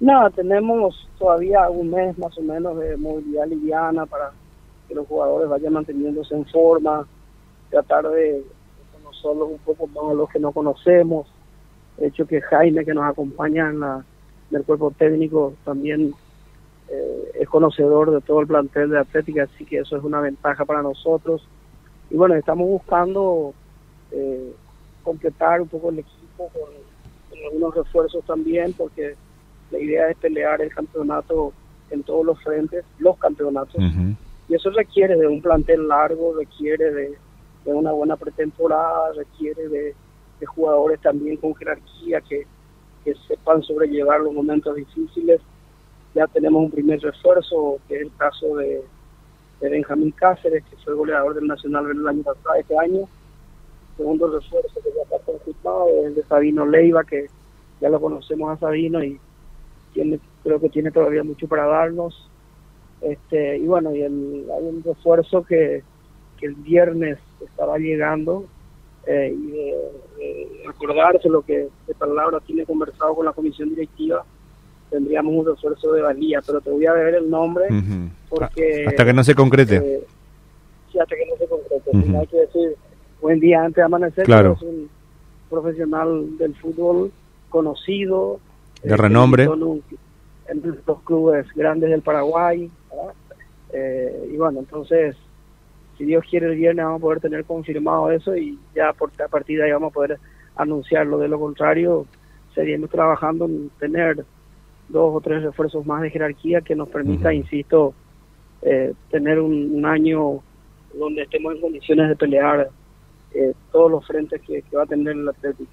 Nada, tenemos todavía un mes más o menos de movilidad liviana para que los jugadores vayan manteniéndose en forma, tratar de conocerlos un poco más los que no conocemos. De hecho que Jaime, que nos acompaña en, la, en el cuerpo técnico, también eh, es conocedor de todo el plantel de Atlética, así que eso es una ventaja para nosotros. Y bueno, estamos buscando eh, completar un poco el equipo con, algunos refuerzos también, porque la idea es pelear el campeonato en todos los frentes, los campeonatos. Y eso requiere de un plantel largo, requiere de, una buena pretemporada, requiere de, jugadores también con jerarquía que, que sepan sobrellevar los momentos difíciles. Ya tenemos un primer refuerzo, que es el caso de, de Benjamín Cáceres, que fue goleador del Nacional el año pasado, este año. Segundo refuerzo que ya está confirmado es de Sabino Leiva, que ya lo conocemos a Sabino y tiene, creo que tiene todavía mucho para darnos. Este, y bueno, y el, hay un refuerzo que, que el viernes estaba llegando eh, y de, acordarse lo que de palabra tiene conversado con la comisión directiva tendríamos un refuerzo de valía, pero te voy a ver el nombre porque... Hasta que no se concrete. Eh, sí, hasta que no se concrete. Hay que decir, buen día antes de amanecer, claro. es un profesional del fútbol conocido. De renombre. En los clubes grandes del Paraguay. Eh, y bueno, entonces, si Dios quiere el viernes vamos a poder tener confirmado eso y ya por, a partir de ahí vamos a poder anunciarlo. De lo contrario, seguimos trabajando en tener dos o tres refuerzos más de jerarquía que nos permita, insisto, eh, tener un, año donde estemos en condiciones de pelear eh, todos los frentes que, que va a tener el Atlético.